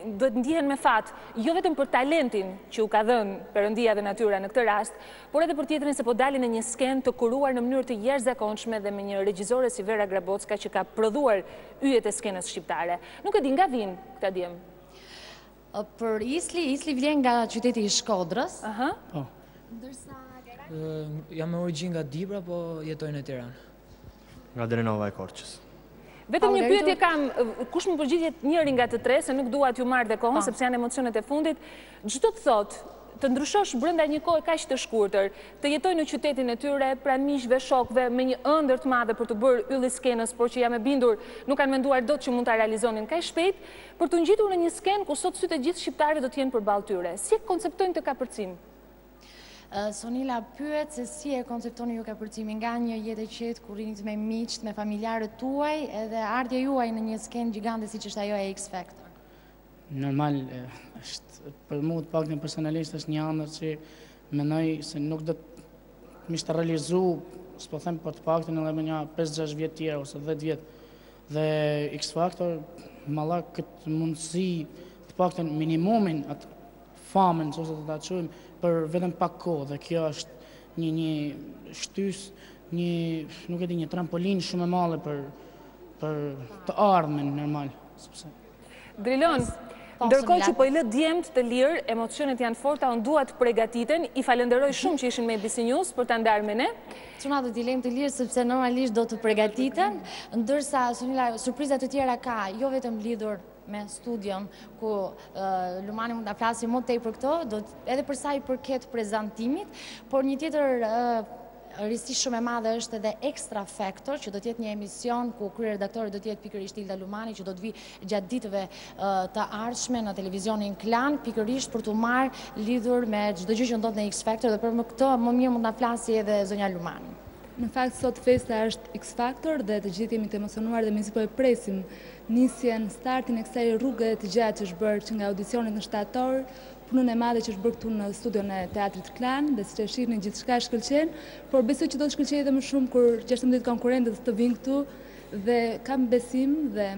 duhet të ndihen me fat, jo vetëm për talentin që u ka dhënë Perëndia dhe natyra në këtë rast, por edhe për tjetrin se po dalin në një skenë të kuruar në mënyrë të jashtëzakonshme dhe me një regjizore si Vera Grabocka që ka prodhuar yjet e skenës shqiptare. Nuk e di, nga vijnë këta djem? Për Isli, Isli vjen nga qyteti i Shkodrës. Aha. Po. Ndërsa Jam me origjinë nga Dibra, po jetoj në Tiranë. Nga Drenova e Korçës. Vetëm një pyetje kam, kush më përgjigjet njëri nga të tre, se nuk dua t'ju marr dhe kohën, po. sepse janë emocionet e fundit, ç'do të thotë, të ndryshosh brenda një kohë kaq të shkurtër, të jetojnë në qytetin e tyre, pranë miqve, shokëve, me një ëndërr të madhe për t'u bërë yll i skenës, por që jam e bindur, nuk kanë menduar dot që mund ta realizonin kaq shpejt, për t'u ngjitur në një skenë ku sot sytë e gjithë shqiptarëve do të jenë përballë tyre. Si e konceptojnë këtë kapërcim? Sonila pyet se si e konceptoni ju kapërcimin nga një jetë e qetë ku rrinit me miqtë, me familjarët tuaj edhe ardhja juaj në një skenë gjigante siç është ajo e X Factor. Normal është për mua të paktën personalisht është një ëndërr që mendoj se nuk do të më ishte realizu, s'po them po të paktën edhe më një 5-6 vjet tjera ose 10 vjet. Dhe X Factor ma dha këtë mundësi të paktën minimumin atë famën nëse do ta quajmë për vetëm pak kohë dhe kjo është një një shtysë, një nuk e di, një trampolinë shumë e madhe për për të ardhmen normal, sepse Drilon, po, ndërkohë që po i lë djemtë të lirë, emocionet janë të forta, unë dua të pregatiten, i falenderoj mhm. shumë që ishin me ABC News për ta ndarë me ne. Çuna do t'i lejmë të lirë sepse normalisht do të pregatiten, ndërsa Sonila surpriza të tjera ka, jo vetëm lidhur me studion ku Lumani mund të na flasë më tej për këto, edhe përsa i përket prezantimit, por një tjetër risi shumë e madhe është edhe Extra Factor, që do të jetë një emision ku kryeredaktori do të jetë pikërisht Ilda Lumani, që do të vi gjatë ditëve të ardhshme në televizionin Klan, pikërisht për t'u marrë lidhur me çdo gjë që ndodh në X Factor dhe për këtë më mirë mund të na flasi edhe zonja Lumani. Në fakt sot festa është X Factor dhe të gjithë jemi të emocionuar dhe mezi po e presim nisjen, startin e kësaj rruge të gjatë që është bërë që nga audicionet në shtator, punën e madhe që është bërë këtu në studion e Teatrit Klan dhe siç e shihni gjithçka shkëlqen, por besoj që do të shkëlqejë edhe më shumë kur 16 konkurrentët të vinë këtu dhe kam besim dhe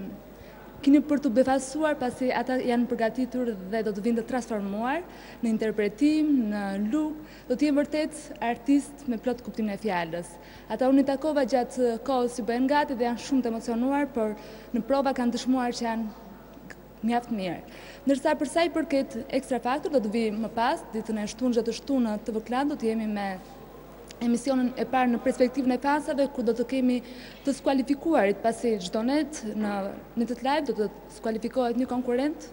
kini për t'u befasuar pasi ata janë përgatitur dhe do të vinë të transformuar në interpretim, në look Do të jenë vërtet artistë me plot kuptimin e fjalës. Ata unë i takova gjatë kohës që bëhen gati dhe janë shumë të emocionuar, por në prova kanë dëshmuar që janë mjaft mirë. Ndërsa për sa i përket Extra Factor do të vi më pas, ditën e shtunë çdo të shtunë në TV Klan do të jemi me emisionin e parë në perspektivën e fansave ku do të kemi të skualifikuarit pasi çdo natë në netët live do të skualifikohet një konkurrent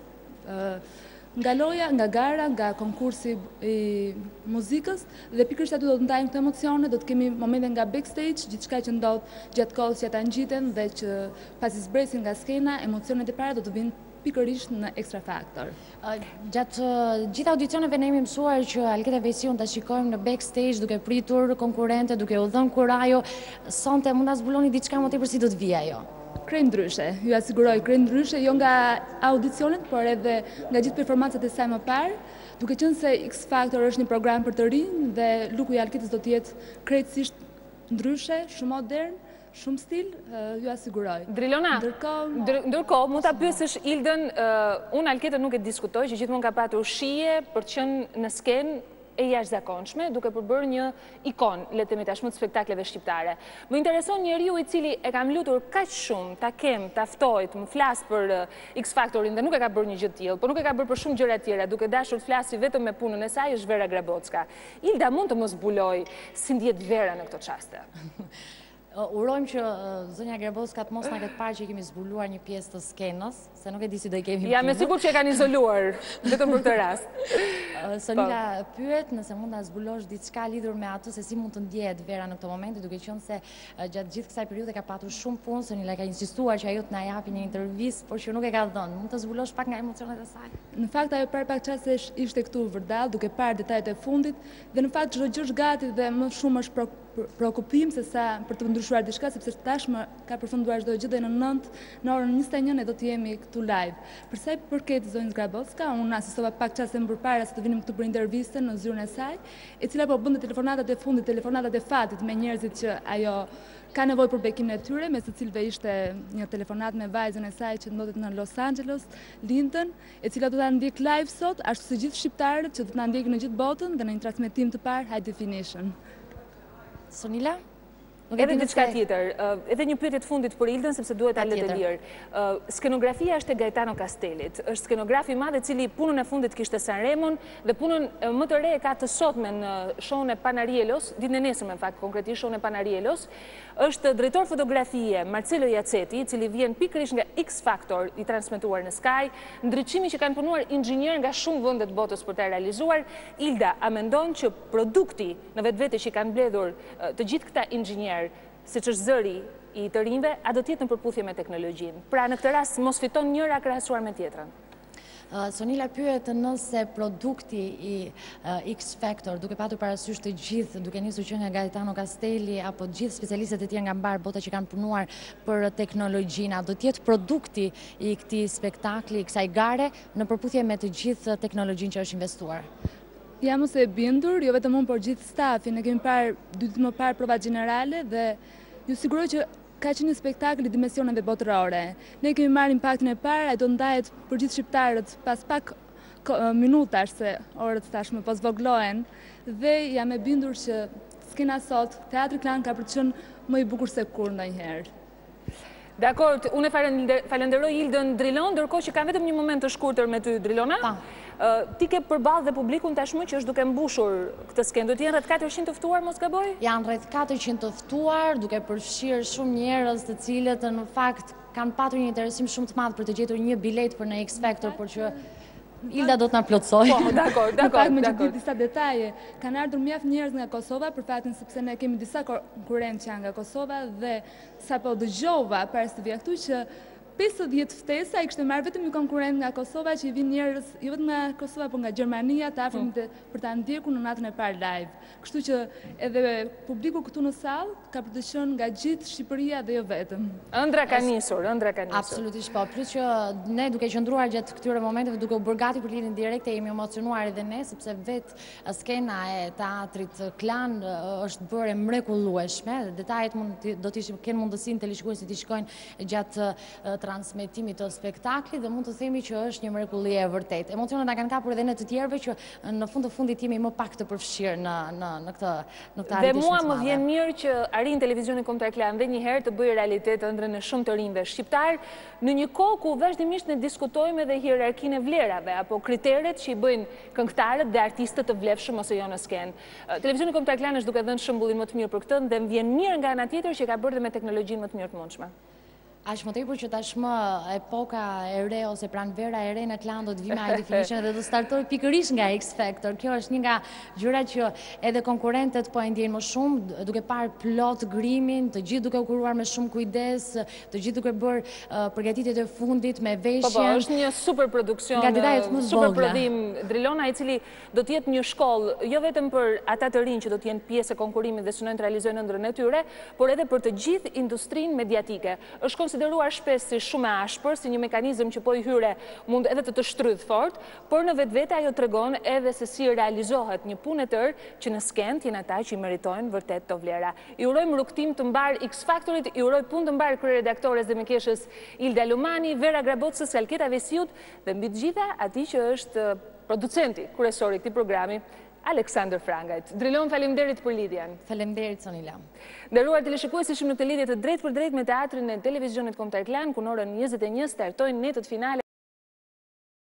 nga loja, nga gara, nga konkursi i muzikës dhe pikërisht aty do të ndajmë këto emocione, do të kemi momente nga backstage, gjithçka që ndodh gjatë kohës që ata ngjiten dhe që pasi zbresin nga skena, emocionet e para do të vijnë pikërisht në Extra Factor. Gjatë gjithë audicioneve ne jemi mësuar që Alketa Vejsiun ta shikojmë në backstage duke pritur konkurrentët, duke u dhënë kurajo. Sonte mund ta zbuloni diçka më tepër si do të vijë ajo? Krejt ndryshe, ju asiguroj, krejt ndryshe jo nga audicionet, por edhe nga gjithë performancat e saj më parë, duke qenë se X Factor është një program për të rinj dhe luku i Alketës do të jetë krejtësisht ndryshe, shumë modern, shumë stil, ju asiguroj. Drilona, ndërkohë mund ta pyesësh Ildën, unë Alketën nuk e diskutoj që gjithmonë ka patur shije për të qenë në skenë e jashtëzakonshme, duke përbërë një ikonë, le të themi tashmë, të spektakleve shqiptare. Më intereson njeriu i cili e kam lutur kaq shumë ta kem, ta ftoj, të më flasë për X Factor-in dhe nuk e ka bërë një gjë të tillë, por nuk e ka bërë për shumë gjëra të tjera, duke dashur të flasi vetëm me punën e saj, është Vera Grabocka. Ilda mund të më zbulojë si ndihet Vera në këto çaste. Urojmë që zonja Grabocka të mos na ketë parë që i kemi zbuluar një pjesë të skenës, se nuk e di si do i kemi punët. Ja, me siguri që e kanë izoluar, vetëm për këtë rast. Sonila, po. pyet nëse mund të zbulosh diçka lidhur me atë se si mund të ndjehet Vera në këto momente, duke qenë se gjatë gjithë kësaj periudhe ka patur shumë punë, Sonila ka insistuar që ajo të na japi një intervistë, por që nuk e ka dhënë. Mund të zbulosh pak nga emocionet e saj? Në fakt, ajo para pak çastesh ishte këtu vërdallë, duke parë detajet e fundit, dhe në fakt çdo gjë është gati dhe më shumë është preokupim se sa për të ndryshuar diçka, sepse tashmë ka përfunduar çdo gjë dhe në 9, në orën 21 ne do të jemi këtu live. Për sa i përket zonjës Grabocka, unë asistova pak çaste më përpara se të vinim këtu për intervistën në zyrën e saj, e cila po bënte telefonatat e fundit, telefonatat e fatit me njerëzit që ajo ka nevojë për bekimin e tyre, mes të cilëve ishte një telefonatë me vajzën e saj që ndodhet në Los Angeles, Lindën, e cila do të na ndjekë live sot, ashtu si gjithë shqiptarët që do të na ndjekin në gjithë botën dhe në një transmetim të parë high definition. Sonila? Edhe diçka tjetër, edhe një pyetje të fundit për Ildën sepse duhet ta lë të lirë. Skenografia është e Gaetano Kastelit. Është skenograf i madh i cili punën e fundit kishte Sanremon dhe punën më të re e ka të sotme në shoun e Panarielos, ditën e nesërme në fakt, konkretisht shoun e Panarielos. Është drejtor fotografie Marcelo Jaceti, i cili vjen pikërisht nga X Factor, i transmetuar në Sky, ndriçimi që kanë punuar inxhinierë nga shumë vende të botës për ta realizuar. Ilda, a mendon që produkti në vetvete që i kanë mbledhur të gjithë këta inxhinierë, siç është zëri i të rinjve, a do të jetë në përputhje me teknologjinë? Pra, në këtë rast mos fiton njëra krahasuar me tjetrën? Sonila pyet nëse produkti i X Factor, duke patur parasysh të gjithë, duke nisur që nga Gaetano Castelli apo të gjithë specialistët e tjerë nga mbarë bota që kanë punuar për teknologjinë, a do të jetë produkti i këtij spektakli, i kësaj gare në përputhje me të gjithë teknologjinë që është investuar. Jam më se e bindur, jo vetëm unë, por gjithë stafi, ne kemi parë dy ditë më parë provat gjenerale dhe ju siguroj që Ka qenë një spektakël i dimensioneve botërore. Ne kemi marrë impaktin e parë, ai do të ndahet për gjithë shqiptarët pas pak minutash se orët tashmë po zvogëlohen dhe jam e bindur që skena sot, Teatri Klan ka për të qenë më i bukur se kurrë ndonjëherë. Dakord, unë e falënderoj Ildën, Drilona, ndërkohë që kam vetëm një moment të shkurtër me ty Drilona. Po. Ti ke përballë dhe publikun tashmë që është duke mbushur këtë skenë. Do të jenë rreth katërqind të ftuar, mos gaboj? Janë rreth katërqind të ftuar, duke përfshirë shumë njerëz të cilët në fakt kanë patur një interesim shumë të madh për të gjetur një biletë për në X Factor, por që Ilda do të na plotësojë. Po, dakord, dakord. Në fakt meqë di disa detaje. Kanë ardhur mjaft njerëz nga Kosova për faktin sepse ne kemi disa konkurrentë që janë nga Kosova dhe sapo dëgjova para se të vija këtu që Pesëdhjetë ftesa i kishte marrë vetëm një konkurrent nga Kosova që i vinë njerëz jo vetëm nga Kosova, por nga Gjermania, të afërmit për ta ndjekur në natën e parë live. Kështu që edhe publiku këtu në sallë ka për të qenë nga gjithë Shqipëria dhe jo vetëm. Ëndrra ka nisur, ëndrra ka nisur. Absolutisht po, plus që ne duke qëndruar gjatë këtyre momenteve duke u bërë gati për lidhjen direkte jemi emocionuar edhe ne sepse vetë skena e teatrit Klan është bërë e mrekullueshme, detajet do t'i kenë mundësinë teleshikuesit t'i shikojnë gjatë transmetimit të spektaklit dhe mund të themi që është një mrekulli e vërtetë. Emocionet na kanë kapur edhe ne të tjerëve që në fund të fundit jemi më pak të përfshirë në në në këtë në këtë Dhe mua më vjen mirë që arrin Televizioni Kombëtar Klan dhe një herë të bëjë realitet ëndrrën e shumë të rinjve shqiptarë në një kohë ku vazhdimisht ne diskutojmë edhe hierarkinë e vlerave apo kriteret që i bëjnë këngëtarët dhe artistët të vlefshëm ose jo në skenë. Televizioni Kombëtar Klan është duke dhënë shembullin më të mirë për këtë dhe më vjen mirë nga ana tjetër që e ka bërë dhe me teknologjinë më të mirë të mundshme. Aq më tepër që tashmë epoka e re ose pranvera e re në Klan do të vijë me high definition dhe do të startojë pikërisht nga X Factor. Kjo është një nga gjërat që edhe konkurrentët po e ndjejnë më shumë, duke parë plot grimin, të gjithë duke u kuruar me shumë kujdes, të gjithë duke bërë uh, përgatitjet e fundit me veshjen. Po po, është një super produksion, super prodhim Drilona i cili Do të jetë një shkollë jo vetëm për ata të rinj që do të jenë pjesë e konkurimit dhe synojnë të realizojnë ëndrrën e tyre, por edhe për të gjithë industrinë mediatike. Është konsideruar shpesh si shumë e ashpër, si një mekanizëm që po i hyre mund edhe të të shtrydhë fort, por në vetvete ajo tregon edhe se si realizohet një punë e tërë që në skenë të jenë ata që i meritojnë vërtet këto vlera. I urojmë rrugëtim të mbarë X Factor-it, i uroj punë të mbarë kryeredaktores dhe mikeshës Ilda Lumani, Vera Grabocës, Alketa Vejsiut dhe mbi të gjitha atij që është Producenti kryesor i këtij programi, Aleksandër Frangajt. Drilon, faleminderit për lidhjen. Faleminderit, Sonila. Nderuar teleshikues, ishim në këtë lidhje të drejtpërdrejtë me Teatrin e Televizionit Kombëtar Klan, ku në orën 21 startojnë netët finale.